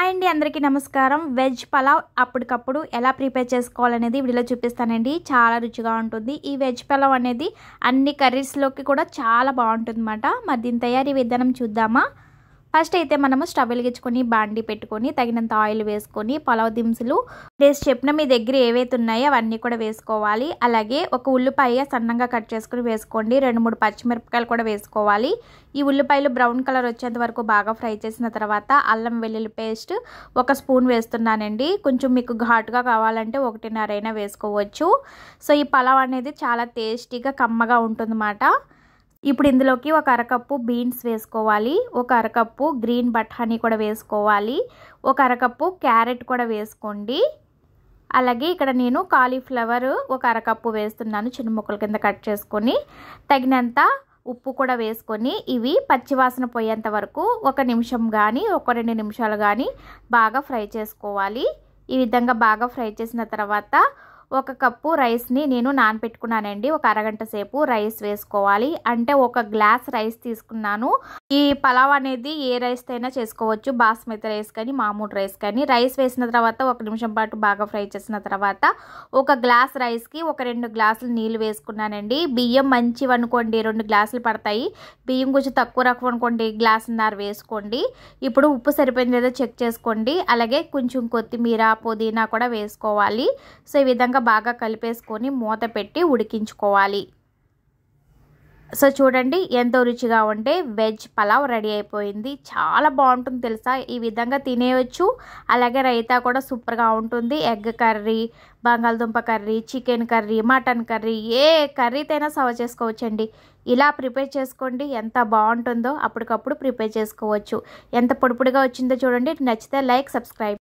Hi అండి అందరికీ నమస్కారం. వెజ్ పలావ్ అప్పటికప్పుడు ఎలా ప్రిపేర్ చేసుకోవాలనేది వీడియోలో చూపిస్తానండి. చాలా రుచిగా ఉంటుంది. ఈ వెజ్ పలావ్ అనేది అన్ని కర్రీస్లోకి కూడా చాలా బాగుంటుంది అన్నమాట మరి దీని తయారీ విధానం చూద్దామా? ఫస్ట్ అయితే మనము స్టవ్ వెలిగించుకొని బాండి పెట్టుకొని తగినంత ఆయిల్ వేసుకొని పలావ్ దినుసులు టేస్ట్ చెప్పిన మీ దగ్గర ఏవైతే ఉన్నాయో అవన్నీ కూడా వేసుకోవాలి. అలాగే ఒక ఉల్లిపాయ సన్నంగా కట్ చేసుకుని వేసుకోండి. రెండు మూడు పచ్చిమిరపకాయలు కూడా వేసుకోవాలి. ఈ ఉల్లిపాయలు బ్రౌన్ కలర్ వచ్చేంత వరకు బాగా ఫ్రై చేసిన తర్వాత అల్లం వెల్లుల్లి పేస్ట్ ఒక స్పూన్ వేస్తున్నానండి. కొంచెం మీకు ఘాటుగా కావాలంటే ఒకటిన్నరైనా వేసుకోవచ్చు. సో ఈ పలావ్ అనేది చాలా టేస్టీగా కమ్మగా ఉంటుందన్నమాట. ఇప్పుడు ఇందులోకి ఒక అరకప్పు బీన్స్ వేసుకోవాలి ఒక అరకప్పు గ్రీన్ బఠానీ కూడా వేసుకోవాలి ఒక అరకప్పు క్యారెట్ కూడా వేసుకోండి. అలాగే ఇక్కడ నేను కాలీఫ్లవర్ ఒక అరకప్పు వేస్తున్నాను చిన్న ముక్కల కింద కట్ చేసుకొని. తగినంత ఉప్పు కూడా వేసుకొని ఇవి పచ్చివాసన పోయేంత వరకు ఒక నిమిషం కానీ ఒక రెండు నిమిషాలు కానీ బాగా ఫ్రై చేసుకోవాలి. ఈ విధంగా బాగా ఫ్రై చేసిన తర్వాత ఒక కప్పు రైస్ని నేను నానపెట్టుకున్నానండి. ఒక అరగంట సేపు రైస్ వేసుకోవాలి. అంటే ఒక గ్లాస్ రైస్ తీసుకున్నాను. ఈ పలావ్ అనేది ఏ రైస్ అయినా చేసుకోవచ్చు. బాస్మతి రైస్ కానీ మామూలు రైస్ కానీ. రైస్ వేసిన తర్వాత ఒక నిమిషం పాటు బాగా ఫ్రై చేసిన తర్వాత ఒక గ్లాస్ రైస్కి ఒక రెండు గ్లాసులు నీళ్ళు వేసుకున్నానండి. బియ్యం మంచివి అనుకోండి రెండు గ్లాసులు పడతాయి. బియ్యం కొంచెం తక్కువ రకం అనుకోండి గ్లాసున్నర వేసుకోండి. ఇప్పుడు ఉప్పు సరిపోయింది లేదో చెక్ చేసుకోండి. అలాగే కొంచెం కొత్తిమీర పుదీనా కూడా వేసుకోవాలి. సో ఈ విధంగా బాగా కలిపేసుకొని మూత పెట్టి ఉడికించుకోవాలి. సో చూడండి ఎంతో రుచిగా ఉండే వెజ్ పలావ్ రెడీ అయిపోయింది. చాలా బాగుంటుంది తెలుసా? ఈ విధంగా తినేయచ్చు. అలాగే రైతా కూడా సూపర్గా ఉంటుంది. ఎగ్ కర్రీ బంగాళదుంప curry chicken curry mutton curry ఏ కర్రీతైనా సర్వ్ చేసుకోవచ్చండి. ఇలా ప్రిపేర్ చేసుకోండి ఎంత బాగుంటుందో అప్పటికప్పుడు ప్రిపేర్ చేసుకోవచ్చు. ఎంత పొడిపొడిగా వచ్చిందో చూడండి. నచ్చితే లైక్ సబ్స్క్రైబ్